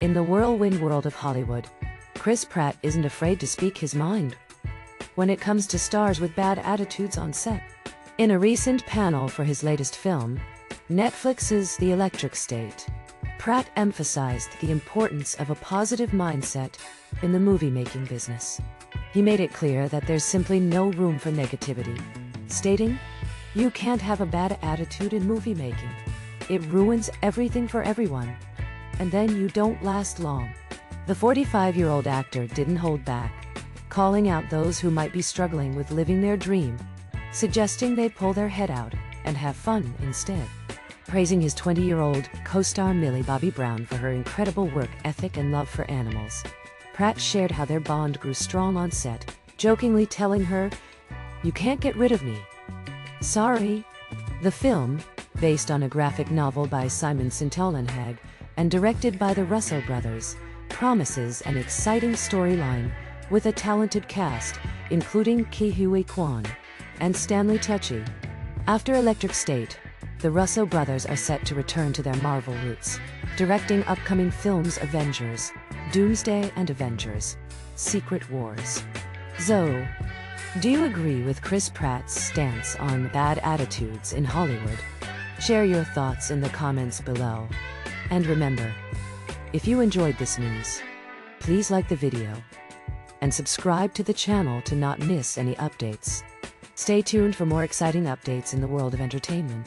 In the whirlwind world of Hollywood, Chris Pratt isn't afraid to speak his mind when it comes to stars with bad attitudes on set. In a recent panel for his latest film, Netflix's The Electric State, Pratt emphasized the importance of a positive mindset in the movie making business. He made it clear that there's simply no room for negativity, stating, You can't have a bad attitude in movie making. It ruins everything for everyone and then you don't last long. The 45 year old actor didn't hold back, calling out those who might be struggling with living their dream, suggesting they pull their head out and have fun instead. Praising his 20 year old co star Millie Bobby Brown for her incredible work ethic and love for animals, Pratt shared how their bond grew strong on set, jokingly telling her, You can't get rid of me. Sorry. The film, based on a graphic novel by Simon Stålenhag, and directed by the Russo brothers, promises an exciting storyline with a talented cast, including Ke Huy Quan and Stanley Tucci. After Electric State, the Russo brothers are set to return to their Marvel roots, directing upcoming films Avengers, Doomsday and Avengers, Secret Wars. Zoe, do you agree with Chris Pratt's stance on bad attitudes in Hollywood? Share your thoughts in the comments below. And remember, if you enjoyed this news, please like the video and subscribe to the channel to not miss any updates. Stay tuned for more exciting updates in the world of entertainment.